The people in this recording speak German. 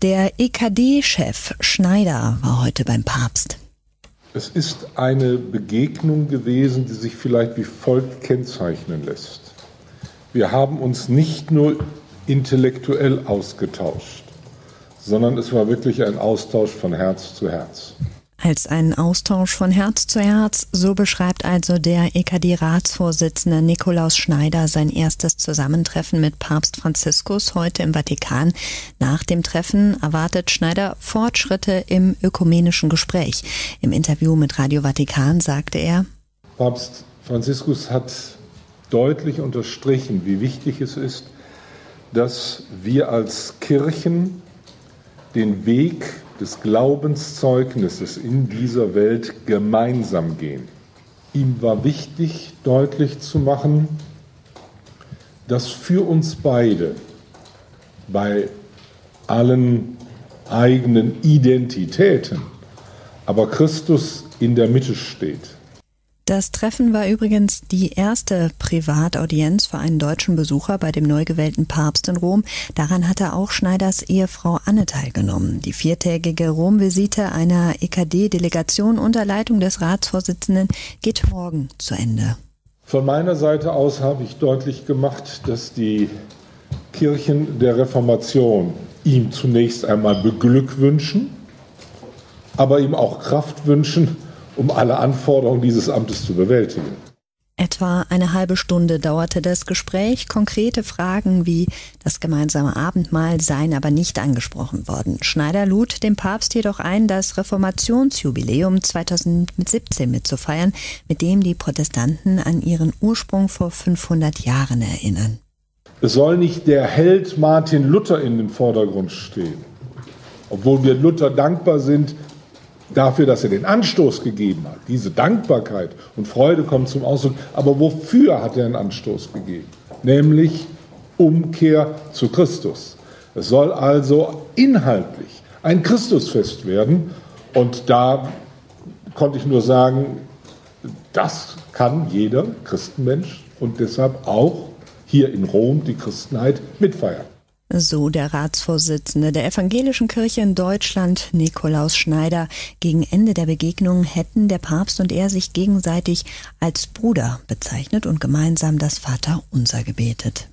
Der EKD-Chef Schneider war heute beim Papst. Es ist eine Begegnung gewesen, die sich vielleicht wie folgt kennzeichnen lässt. Wir haben uns nicht nur intellektuell ausgetauscht, sondern es war wirklich ein Austausch von Herz zu Herz als einen Austausch von Herz zu Herz. So beschreibt also der EKD-Ratsvorsitzende Nikolaus Schneider sein erstes Zusammentreffen mit Papst Franziskus heute im Vatikan. Nach dem Treffen erwartet Schneider Fortschritte im ökumenischen Gespräch. Im Interview mit Radio Vatikan sagte er, Papst Franziskus hat deutlich unterstrichen, wie wichtig es ist, dass wir als Kirchen den Weg des Glaubenszeugnisses in dieser Welt gemeinsam gehen. Ihm war wichtig, deutlich zu machen, dass für uns beide bei allen eigenen Identitäten aber Christus in der Mitte steht. Das Treffen war übrigens die erste Privataudienz für einen deutschen Besucher bei dem neu gewählten Papst in Rom. Daran hatte auch Schneiders Ehefrau Anne teilgenommen. Die viertägige Rom-Visite einer EKD-Delegation unter Leitung des Ratsvorsitzenden geht morgen zu Ende. Von meiner Seite aus habe ich deutlich gemacht, dass die Kirchen der Reformation ihm zunächst einmal beglückwünschen, aber ihm auch Kraft wünschen, um alle Anforderungen dieses Amtes zu bewältigen. Etwa eine halbe Stunde dauerte das Gespräch. Konkrete Fragen wie das gemeinsame Abendmahl seien aber nicht angesprochen worden. Schneider lud dem Papst jedoch ein, das Reformationsjubiläum 2017 mitzufeiern, mit dem die Protestanten an ihren Ursprung vor 500 Jahren erinnern. Es soll nicht der Held Martin Luther in den Vordergrund stehen, obwohl wir Luther dankbar sind, dafür, dass er den Anstoß gegeben hat. Diese Dankbarkeit und Freude kommt zum Ausdruck. Aber wofür hat er einen Anstoß gegeben? Nämlich Umkehr zu Christus. Es soll also inhaltlich ein Christusfest werden. Und da konnte ich nur sagen, das kann jeder Christenmensch und deshalb auch hier in Rom die Christenheit mitfeiern. So der Ratsvorsitzende der Evangelischen Kirche in Deutschland, Nikolaus Schneider. Gegen Ende der Begegnung hätten der Papst und er sich gegenseitig als Bruder bezeichnet und gemeinsam das Vaterunser gebetet.